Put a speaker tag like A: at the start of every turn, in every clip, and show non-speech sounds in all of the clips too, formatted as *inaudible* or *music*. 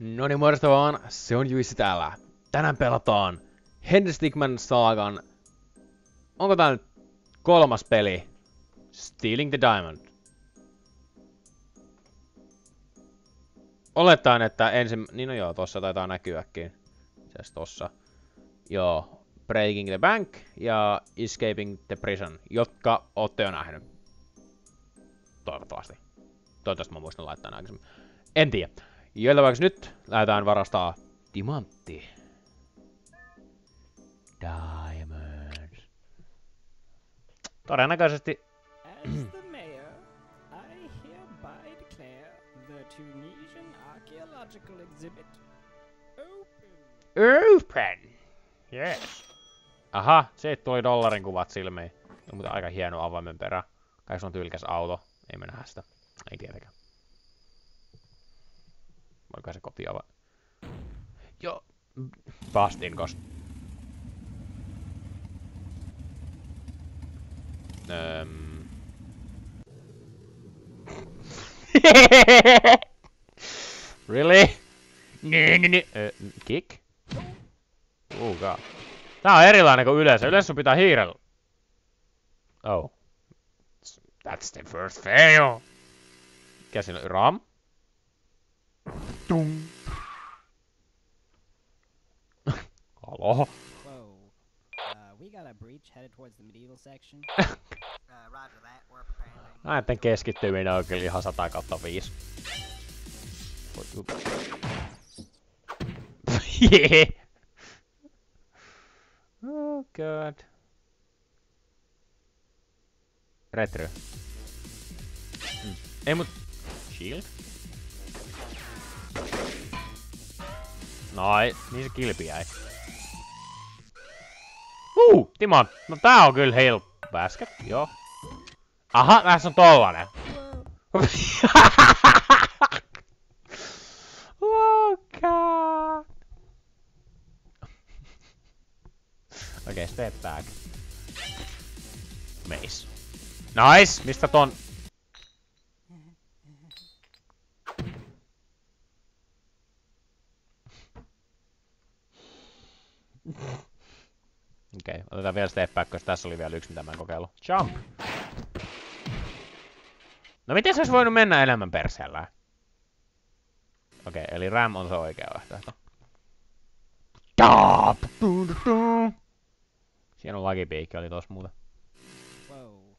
A: No niin, muodosta vaan, se on Juissi täällä. Tänään pelataan Henry Stickman Saagan. Onko tää nyt kolmas peli? Stealing the Diamond. Olettaen, että ensin... Niin no joo, tossa taitaa näkyäkin. Itse tossa. Joo. Breaking the Bank ja Escaping the Prison, jotka ootte jo nähnyt. Toivottavasti. Toivottavasti mä muistan laittaa aikaisemmin. En tiedä. Joilla vaikka nyt lähdetään varastaa timantti. Diamonds. Todennäköisesti...
B: Open.
A: Yes. Aha, siitä tuli dollarin kuvat silmiin. On mutta aika hieno avaimen perä. Kai se on tylkäs auto. Ei me nähdä sitä. Ei tietenkään. Voiko se koti avaa? Joo. Bastinkos. Öm. *laughs* really? Nee, nee. Ö, kick? Oh god. Tää on erilainen kuin yleensä. Yleensä sun pitää hiirellä. Oh. That's the first fail. Mikä siinä on? Ram? Tung. Halo?
B: Whoa. Uh, we got a breach headed towards the medieval section. *laughs* uh, roger that. We're preparing.
A: Näitten keskittyminen on kyllä ihan 100 kautta 5. yeah. Oh god. Retro. Mm. Ei mut... Shield? Nai, niin se kilpi jäi. Uh, Timon, no tää on kyllä help basket, joo. Aha, tässä on tollanen. Okei, okay, step back. Mace. Nice! Mistä ton... Okei, okay, otetaan vielä step back, koska tässä oli vielä yksi, mitä mä en kokeillut. Jump! No miten se olisi voinut mennä elämän perseellä? Okei, okay, eli Ram on se oikea vaihtoehto. Stop! Siinä on lakipiikki oli tossa muuta.
B: Uh,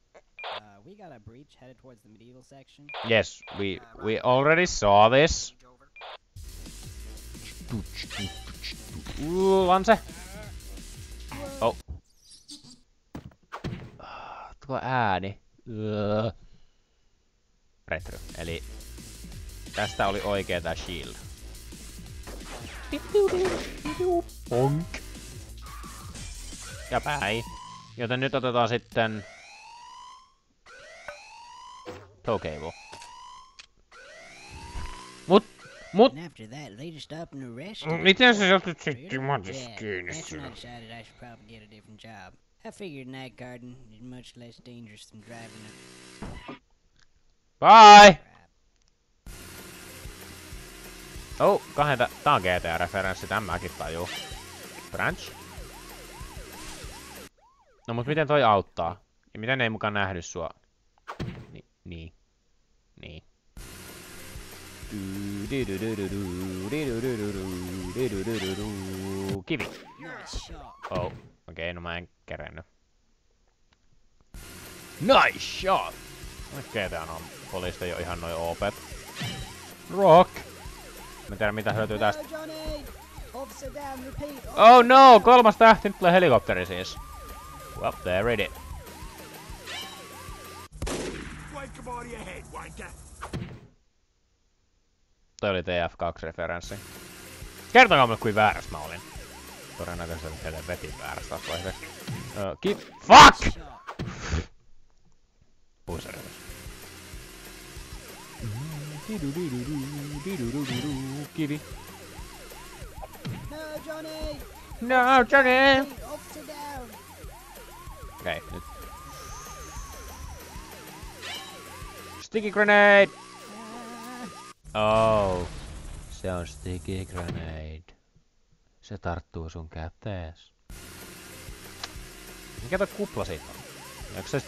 B: we got a breach headed towards the medieval section.
A: Yes, we we already saw this. Uh, Lanse. Oh. Tuo ääni. Retro. Eli tästä oli oikea tää shield. Bonk. Ja päin. Joten nyt otetaan sitten... Cable. Mut, mut,
B: And after that, they just stopped and arrested me.
A: miten sä satut sitten
B: Yeah,
A: kiinni
B: that's when I
A: sinä?
B: I figured night garden is much less dangerous than driving a
A: Bye! Oh, kahden tää on GTA-referenssi, tän mäkin tajuu. Branch? No mut miten toi auttaa? Ja miten ne ei mukaan nähnyt sua? Ni niin. Niin. Kivi. Oh, okei, okay, no mä en kerennyt. Nice shot! Okei, tää on poliista jo ihan noin opet. Rock! Mä en tiedä mitä hyötyy tästä. Oh no! Kolmas tähti, nyt tulee helikopteri siis. Well, there it is. Toi oli TF2-referenssi. Kertokaa mulle, kuin väärässä mä olin. Todennäköisesti heille veti väärässä taas vaiheessa. Uh, ki- FUCK!
B: Shot.
A: Puserus. Kivi.
B: No, Johnny!
A: No, Johnny!
B: Officer down!
A: Okei, okay, nyt. Sticky grenade!
B: Ah,
A: Oh. Se on sticky grenade. Se tarttuu sun kätees. Mikä toi kupla siitä on? Onko se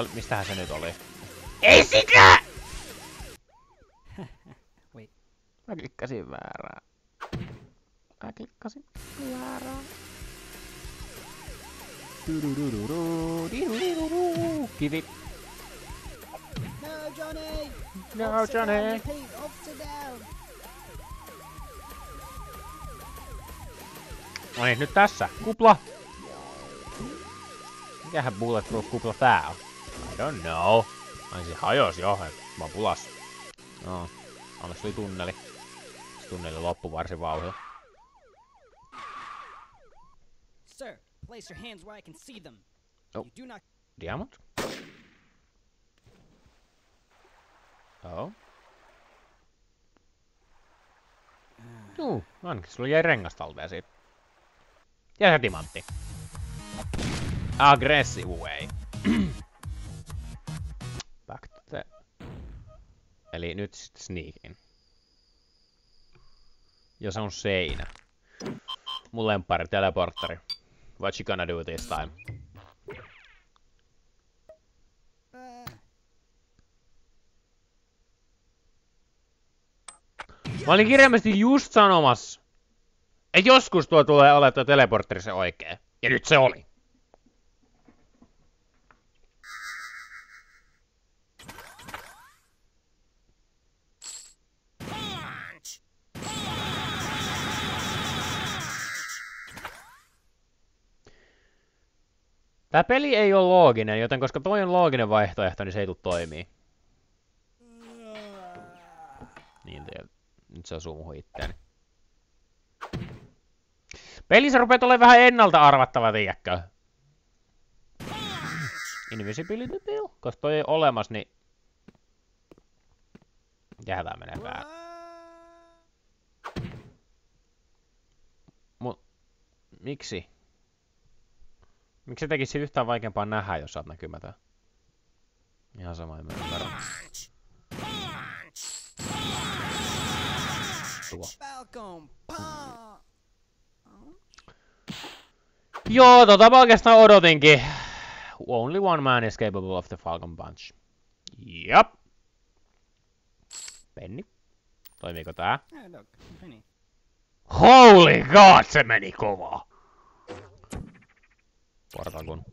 A: oli- mistähän se nyt oli? Ei sitä! *laughs*
B: Wait.
A: Mä klikkasin väärää. Mä klikkasin väärää. Kivi.
B: No, Johnny!
A: No, Johnny. No niin, nyt tässä. Kupla. Mikähän bulletproof kupla tää on? I don't know. Ai se hajos jo, et mä pulas. No, onneksi oli tunneli. Se tunneli loppui varsin vauhdilla.
B: Sir, place your hands where I can see them.
A: Oh.
B: You do not.
A: Diamond? Oh. Juu, ainakin sulla jäi rengas talteen siitä. Ja se timantti. Aggressive way. *clears throat* Back to the... Eli nyt sit sneakin. Ja se on seinä. Mun lemppari, teleporttari. What you gonna do this time? Mä olin kirjaimesti just sanomassa, että joskus tuo tulee olemaan tuo teleportteri se oikee. Ja nyt se oli. Tää peli ei ole looginen, joten koska toi on looginen vaihtoehto, niin se ei tule toimii. Niin, nyt se osuu muuhun itteeni. Pelissä rupeat olemaan vähän ennalta arvattava, tiedätkö? Invisibility Bill. Koska toi ei olemas, niin... Mikähän tää menee väärin? Mut... Miksi? Miksi se tekisi yhtään vaikeampaa nähdä, jos oot näkymätön? Ihan sama, en mä ymmärrä. Tuo.
B: Falcon, pah!
A: Joo, tota mä oikeastaan odotinkin. Only one man is capable of the Falcon Punch. Jap. Penni. Toimiiko tää?
B: Penny.
A: Holy god, se meni kovaa. Portal kun.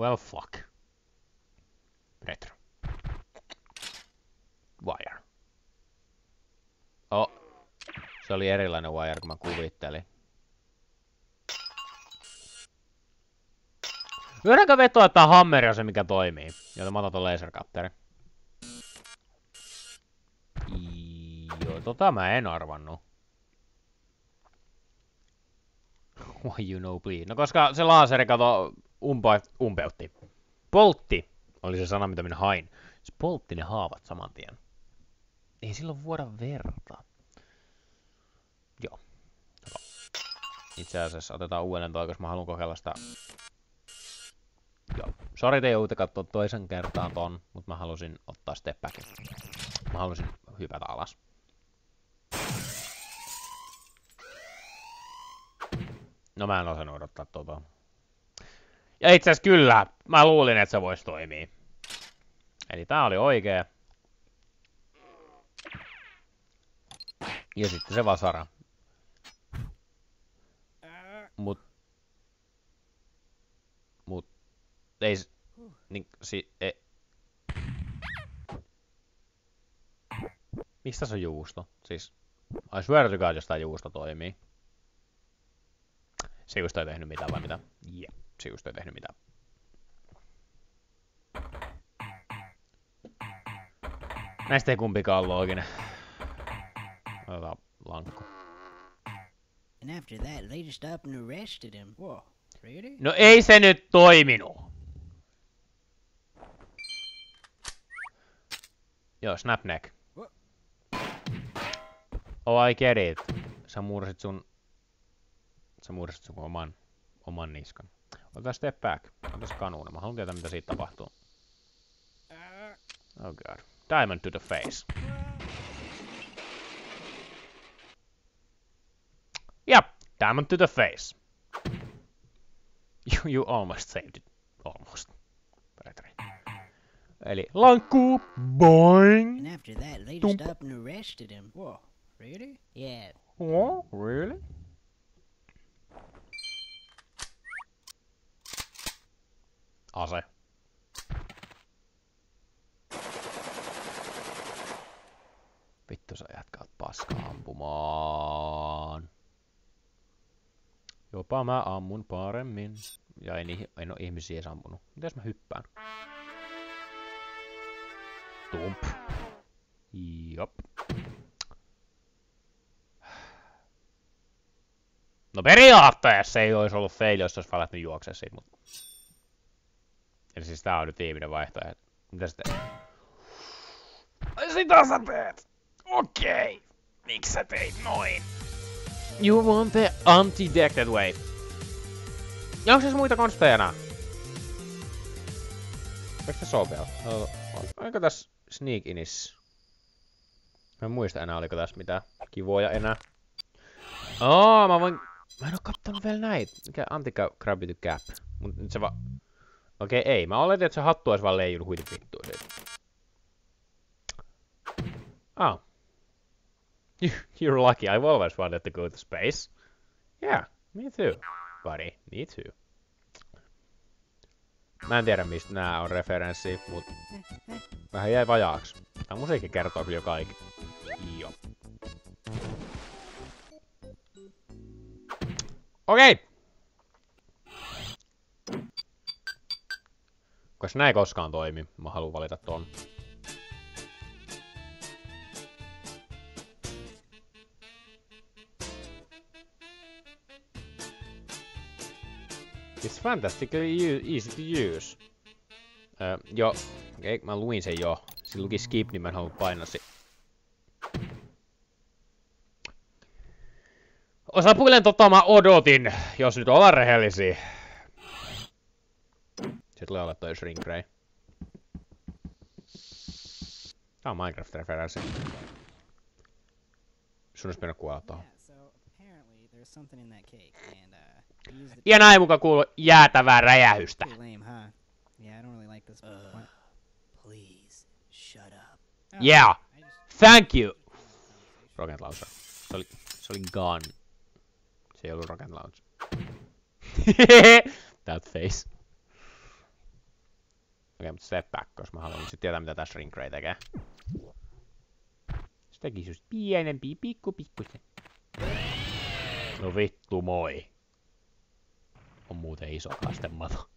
A: Well, fuck. Retro. Wire. Oh. Se oli erilainen wire kuin mä kuvittelin. Lyödäänkö vetoa, että hammeri on se, mikä toimii? Joten mä otan ton lasercutterin. Joo, tota mä en arvannut. Why you know please? No koska se laaseri kato umpa, umpeutti. Poltti oli se sana, mitä minä hain. Se poltti ne haavat saman tien. Ei silloin vuoda verta. Joo. Itse asiassa otetaan uudelleen toi, koska mä haluan kokeilla sitä Joo. Sori, te joudutte katsoa toisen kertaan ton, mutta mä halusin ottaa step. Mä halusin hypätä alas. No mä en osannut odottaa tota. Ja itse asiassa kyllä, mä luulin, että se voisi toimia. Eli tää oli oikee. Ja sitten se vasara. Mut... Mut... Ei niin, si, e... Mistä se juusto? Siis... I swear to God, jos tää juusto toimii. Se juusto ei tehnyt mitään vai mitä? Jep, se juusto ei tehnyt mitään. Näistä ei kumpikaan ole looginen. Otetaan lankku.
B: And after that, they just up and arrested him. Whoa, really?
A: No ei se nyt toiminut. Joo, snapneck. Oh, I get it. sä mursit sun... Sä mursit sun oman, oman niskan. Otetaan step back. Otetaan kanuuna. Mä haluan tietää mitä siitä tapahtuu. Oh god. Diamond to the face. Yep, diamond to the face. You, you almost saved it. Almost. Pretty. Eli lankku, boing!
B: And after that, they just up and arrested him. Whoa, really? Yeah.
A: Oh, really? Ase. Vittu sä jatkaat paskaa ampumaan. Jopa mä ammun paremmin. Ja en, ih- en oo ihmisiä edes ampunut. Mitäs mä hyppään? Tump. Jop. No periaatteessa ei olisi ollut fail, jos olisi valettu juoksea siitä, mutta... Eli siis tää on nyt viimeinen vaihtoehto. Mitä sä teet? Ai sitä sä teet! Okei! Okay. Miksi sä teit noin? You want the anti-decked way. Ja onko siis muita konsteja enää? Onko tässä? No, onko tässä Sneak Inis? Mä en muista enää, oliko tässä mitään kivoja enää. Oo, mä voin... Mä en oo kattonut vielä näitä. Mikä Antika Grab to Cap. Mut nyt se va... Okei, ei. Mä oletin, että se hattu olisi vaan leijunut huitin vittuun. Oh. You, *laughs* you're lucky. I've always wanted to go to space. Yeah, me too. Buddy, me too. Mä en tiedä mistä nää on referenssi, mut vähän jäi vajaaksi. Tää musiikki kertoo kyllä jo kaikki. Joo. Okei! Koska näin koskaan toimi, mä haluan valita ton. It's fantastically u- easy to use. Öö, jo, okei, okay, mä luin sen jo. Siinä luki skip, niin mä en halua painaa se. Osapuilen tota mä odotin, jos nyt ollaan rehellisiä. Se tulee olla toi Shrink Ray. Tää on Minecraft-referenssi. Sun olisi pitänyt kuolla Ja näin muka kuuluu jäätävää räjähystä.
B: Yeah, I don't really like this. What?
C: Please, shut up.
B: Oh,
A: thank you! Rocket Launcher. Se oli, se oli gun. Se ei ollut Rocket Launcher. *laughs* That face. Okei, mutta step back, koska mä haluan sit tietää, mitä tää Shrink Ray tekee. Se teki just pienempi, pikku pikkusen. No vittu moi. On muuten iso kastemato. *laughs*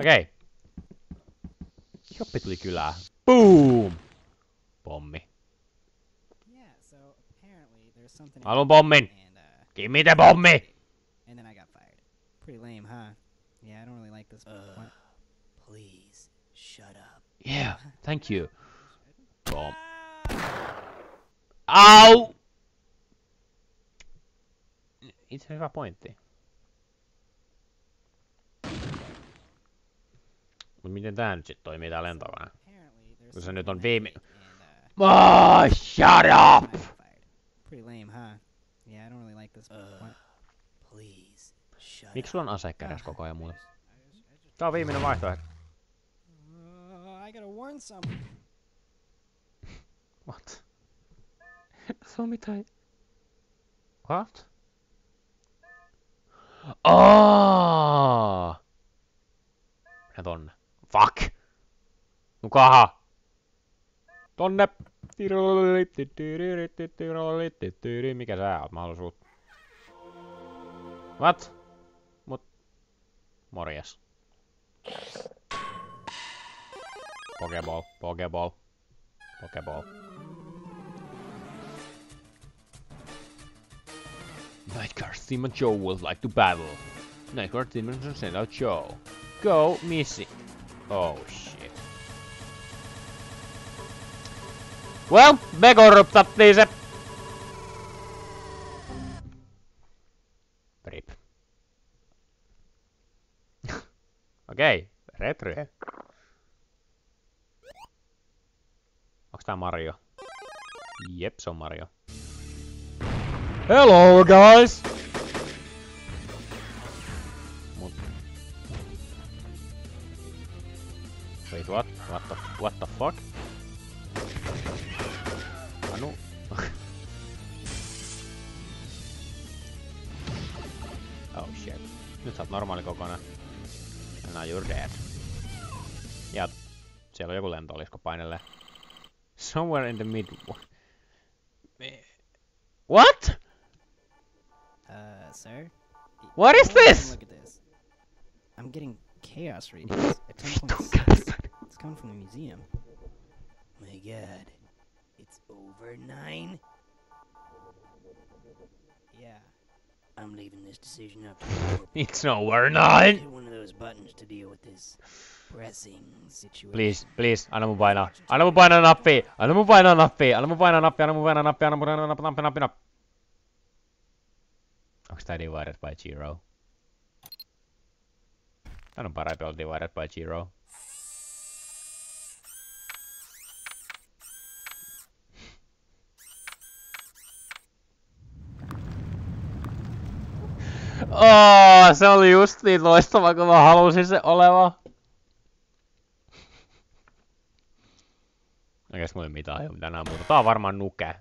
A: Okei. Okay. Joppi tuli kylään. Boom! Pommi. Haluan pommin!
B: uh,
A: Give me the pommi!
B: and then I got fired. Pretty lame, huh? Yeah, I don't really like this.
C: Uh,
B: What?
C: please, shut up.
A: Yeah, thank you. Bom. Au! Itse hyvä pointti. Mut miten tää nyt sit toimii tää lentokone?
B: Apparently there's
A: Kun se
B: something
A: nyt
B: in
A: on
B: that
A: viime...
B: cake,
A: Oh, shut up!
B: Pretty lame, huh? Yeah, I don't really like this.
C: Uh, please, shut
A: Miksi sulla on ase kädessä koko ajan muuten? Tää on viimeinen vaihtoehto.
B: I gotta warn someone.
A: What? *laughs* Se on mitään... What? Aa! Mennä tonne. Fuck! Nukaha! Tonne! Mikä sä oot? Sut. What? Morjes. Pokeball, Pokeball, Pokeball. Nightcar and Joe would like to battle. Nightcar and send out Joe. Go, Missy. Oh shit. Well, me korruptattiin se. Okei, retry. Onks tää Mario? Jep, se on Mario. Hello guys! Mut... Wait, what? What the, what the fuck? Anu... *laughs* oh shit. Nyt sä oot normaali kokonaan. Now you're dead. Ja siellä on joku lentolisko painelee. Somewhere in the mid... What?
B: Uh, sir?
A: What is
B: go ahead and
A: this?
B: Look at this. I'm getting chaos readings *laughs* at 10.6. It's coming from the museum.
C: My god. It's over nine?
B: Yeah.
C: I'm leaving this decision up to you. *laughs*
A: It's nowhere nine!
C: Hit one of those buttons to deal with this pressing situation.
A: Please, please, anna mun painaa. Anna mun painaa nappia! Anna mun painaa nappia! Anna mun painaa nappia! Anna mun painaa nappia! Anna mun painaa nappi, nappi, nappi, nappi. Onks tää Divided by Zero? Tän on parempi olla Divided by Zero. Oh, se oli just niin loistava, kun mä halusin se oleva. Oikeesti mulla ei mitään hajua tänään muuta. Tää on varmaan nuke.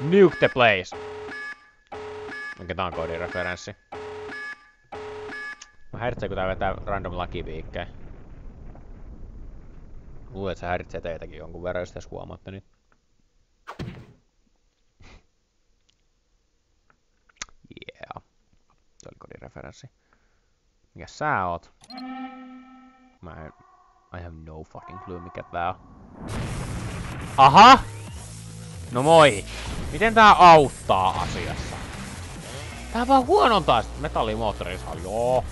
A: Nuke the place. Okei, tää on koodireferenssi. Mä häiritsee, kun tää vetää random lakiviikkeen. Luulen, että se häiritsee teitäkin jonkun verran, jos tässä huomaatte nyt. Yeah. Koodireferenssi. Mikä sä oot? Mä en... I have no fucking clue mikä tää on. Aha! No moi! Miten tää auttaa asiassa? Tää vaan huonontaa sitä metallimoottorissa, joo.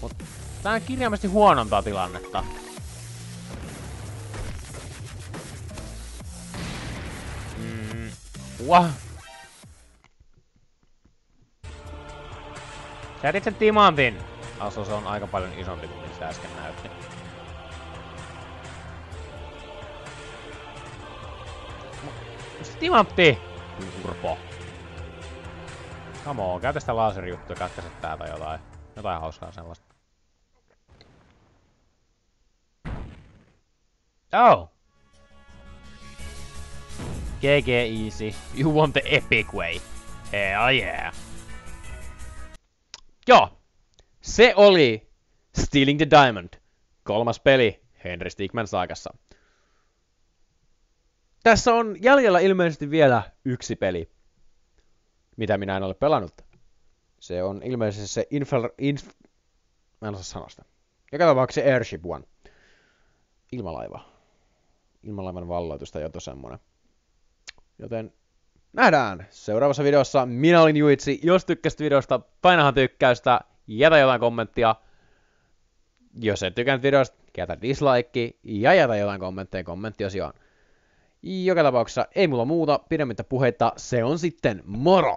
A: Mut tää kirjaimesti huonontaa tilannetta. Mm, wah. Sä jätit sen timantin. Also se on aika paljon isompi kuin mitä äsken näytti. Se timantti! Urpo. Come on, käytä sitä laserijuttua, katkaise tää tai jotain. Jotain hauskaa sellaista. Oh! GG easy. You want the epic way. Hell yeah. Joo. Se oli Stealing the Diamond. Kolmas peli Henry Stickman saakassa. Tässä on jäljellä ilmeisesti vielä yksi peli, mitä minä en ole pelannut. Se on ilmeisesti se Infel... Inf... Mä en osaa sanoa sitä. Joka tapauksessa se Airship One. Ilmalaiva. Ilmalaivan valloitus tai jotain semmonen. Joten nähdään seuraavassa videossa. Minä olin Juitsi. Jos tykkäsit videosta, painahan tykkäystä, jätä jotain kommenttia. Jos et tykännyt videosta, jätä dislike ja jätä jotain kommentteja kommenttiosioon. Joka tapauksessa ei mulla muuta, pidemmittä puheita, se on sitten moro!